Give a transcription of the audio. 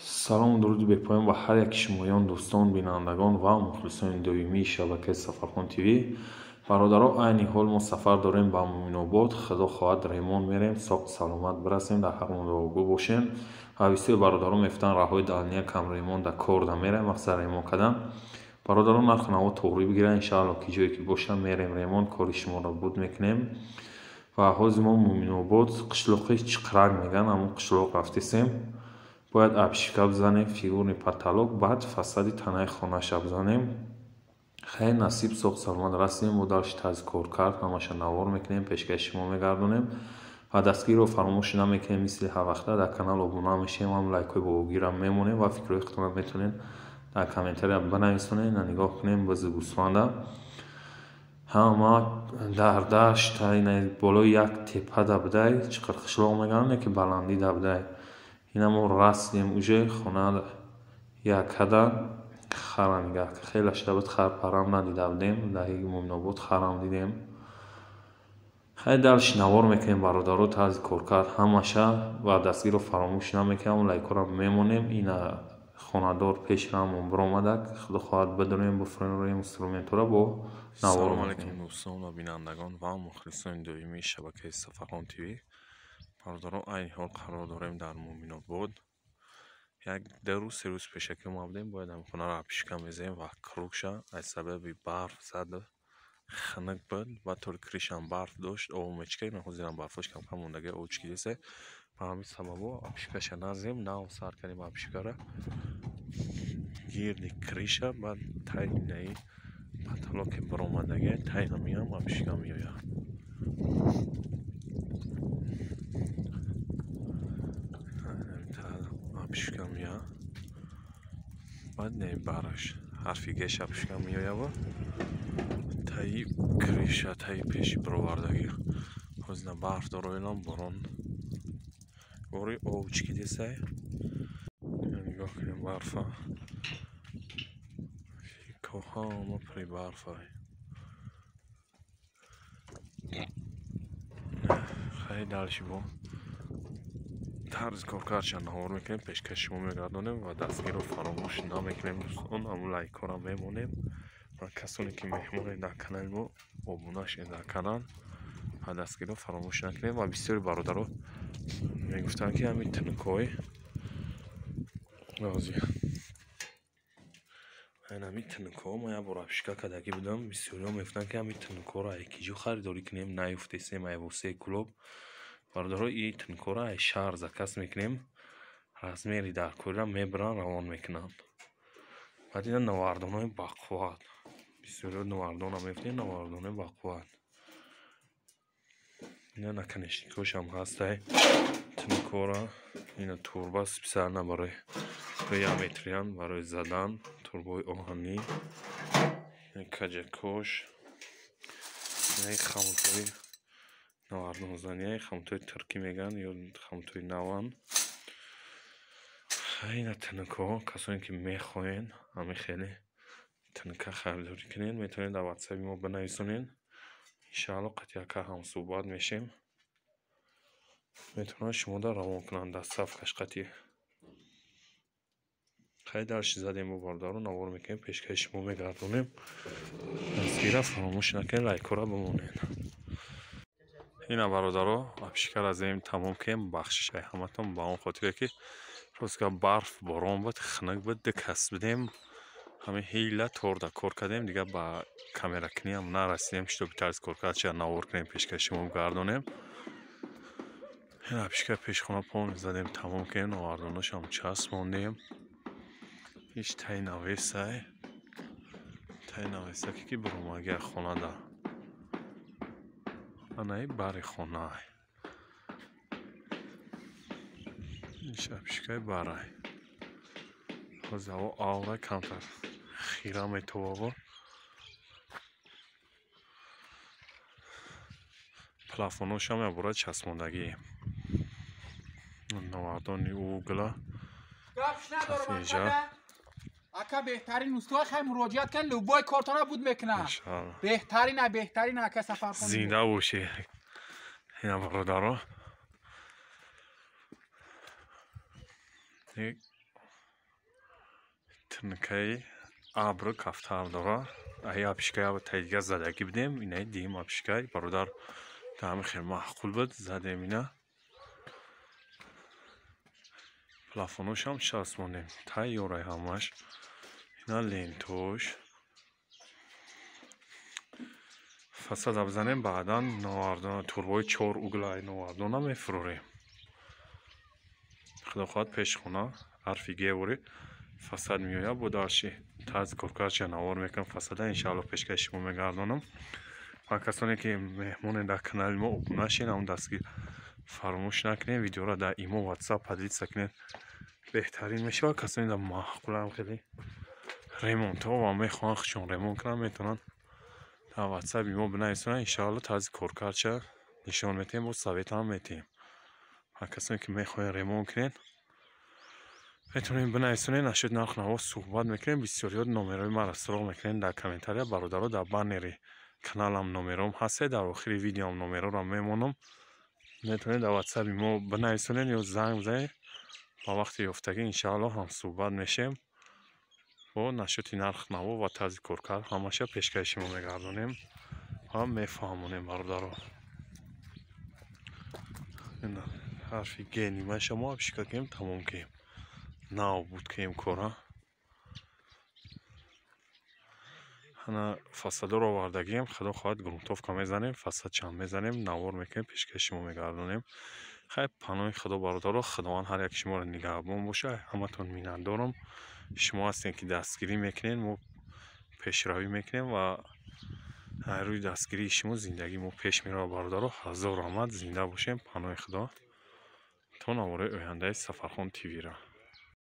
салому дуруди бепоён ба ҳар яки шумоён дӯстон бинандагон ва мухлисони доимии шабакаи сафархон тв. Бародаро айни ҳол мо сафар дорем ба муъминобод худо хоҳад ремон мерем соғ саломат бирасем дар ҳақмон дуогӯ бошем. Ва бисёр бародаро мефтанд раҳои далния да кор да мерем мақсад ремон кардан бародаро нарху наво тоғрӣ бигиранд иншаалло ки ҷое ки бошам мерем. Ремон кори шуморо буд мекунем. Ва ҳозир мо муъминобод қишлоқи чиқранг мегӯянд ҳамон қишлоқ рафтисем бояд абшика бизанем фигурни паталок баъд фасади танаи хонаша бизанем хайр насиб соғ саломат расем бо далши тарзи коркард ҳамаша навор мекунем пешкаши шумо мегардонем ва дастгирро фаромӯш намекунем мисли ҳарвақта дар канал обуна мешавем ҳам лайкҳои бовогирам мемонем ва фикрҳои худтонам метавонед дар комментария бинависонед надигоҳ кунем бизи гӯсфанда ҳама дар дашт болои як тепа дабдай чиқирқишлоқ мегӯянд ки баландӣ дабдай ина мо растем уже хона якада хара нигаҳ хеле шуда буд хар парам надида будем даҳиги муъминобод харам дидем хай далши навор мекунем бародаро тарзи коркард ҳамаша ва дастгирро фаромӯш намекунам лайкҳоро мемонем ина хонадор пешрамон биромадак худо хоҳад бидорем буфурӯем инструментҳоро бо наворалайкум дӯстон ва бинандагон ва мухлисони доимии шабакаи сафархон тв бародаро айни ҳол қарор дорем дар муъминобод як дарӯз се рӯз пеша ки мо будем бояд ҳам хонаро апишка мезем ва круг ша аз сабаби барф зада ханак буд ва тори кришам барф дошт. Обу мечкай ма ҳозирам барфош камкам мондаги очкидесе ба ҳамин сабабо апишкаша назем нав сар кардем апишкара гирди криша баъд тайнаи паталоки биромадаги тайна миям апишка меоям пишкамия баъд не бараш. Ҳарфи геша пишкам меоява таи криша таи пеши бировардагӣ ҳозина барф дороилам борон. Бори овчки десай. Нигоҳ кунем барфа. Коҳама при барфай. Хай далшибо тарзи коркарша наҳор мекунем пешкаши шумо мегардонем ва дастгирро фаромӯш намекунем дӯстон ҳамун лайкҳоро мемонем ва касоне ки меҳмонед дар канали мо обунашед дар канал ва дастгирро фаромӯш накунем ва бисёри бародаро мегуфтанд ки ҳамин тинукҳои ҳамин тинукҳо ма як бор афшика кардагӣ будам бисёриҳо мегуфтанд ки ҳамин тинукҳоро ай киҷо харидорӣ кунем наюфтесем ай восеи кулоб бародаро и тинкора ай шаҳр заказ мекунем. Размери даркориро мебаранд равон мекунанд баъд ина навардонҳои бақувват. Бисёриҳо навардона мефтем навардонаи бақувват. Ина наканишникҳошам ҳастай. Тинкора ина турба специална барои геометриян барои задан турбаи оҳанӣ. Каҷакош инаи хамутҳои навардонзания хамутҳои туркӣ мегӯянд ё хамутҳои наванд ина тинукҳо касоне ки мехоҳед ҳамин хеле тинка харидорӣ кунед метавонед дар ватсаби мо бинависонед иншаалло қатъяка ҳамсӯҳбат мешем. Равон кунанд дар сафкаш қатъи хай дарши задем бо бародаро навор мекунем пешкаши шумо мегардонем. Дастгира фаромӯш накунед лайкҳоро бимонед ина бародаро абшикар азем тамом кем бахшишаи ҳаматон ба он хотире ки ростка барф борон буд хунук буд дикас будем. Ҳамин ҳила торда кор кардем дигар ба камеракуниам нарасидем шутоби тарзи кор кардча навор кунем пешкаши шумо гардонем. Ин абшика пешхона по мезадем тамом кем навардонашам часп мондем ҳеч тай навесай тай навеса ки биромагия хонада анаи бари хонаа шапшикаи барай ҳозир ҳаво авра камтар. Хира метоваво плафоношам ябора часпондагӣ навардони угла. Тафежа اکا بهترین دوستای خیلی مراجعت کن لوبای کارتانا بود می‌کنه بهترین بهترین اکا سفر کنه زنده باشه. این برادرها یک تنکای ابر کفتار داره ای اپشکای اب تایگه زدگی بدیم. اینه دیم اپشکای برادر تمام خیلی معقول بود. زده اینه ина плафоношам шастмонем тайёрай ҳамаш. Ина лентош фасада бизанем баъдан турбои чор углаи новардона мефурӯрем худо хоҳад пешхона ҳарфи геворӣ фасад меояд бо дарши тарзи коркарча навор мекунам. Фасада иншаалло пешкаши шумо мегардонам. Ва касоне ки меҳмоне дар канали мо обуна шин ҳамн дастгир фаромӯш накунед видеоро дар имо ватсап подписа кунед беҳтарин мешавад касоне дар маъқулам хеле. Ремонтҳо ва мехоҳанд чун ремонт кунанд метавонанд дар ватсаби мо бинависонанд иншаалло тарзи коркарча нишон метиҳем бо советам метиҳем ва касоне ки мехоҳед ремонт кунед метавонед бинависонед нашуд нарх наво суҳбат мекунем бисёриҳо номерои маро суроғ мекунед дар комментария бародаро дар баннери каналам номером ҳастед дар охири видеоам номероро мемонам метавонед дар ватсаби мо бинависонед ё занг бизанед? Ва вақти ёфтагӣ иншаалло ҳамсуҳбат мешем. Бо нашоти нарх наво ва тарзи коркар ҳамаша пешкаши шумо мегардонем ва мефаҳмонем бародаро. Ҳарфи г нимаша мо абшика кем тамом кем нав буд кем кора ана фасадоро овардагием худо хоҳад грунтовка мезанем фасад чанд мезанем навор мекунем пешкаши шумо мегардонем. Хай паноҳи худо бародаро худованд ҳар яки шуморо нигаҳбон боша ҳаматон миннатдорам шумо ҳастем ки дастгирӣ мекунед мо пешравӣ мекунем ва рӯи дастгирии шумо зиндагии мо пеш меравад бародаро ҳазор раҳмат зинда бошем паноҳи худо то навораи ояндаи сафархон тивира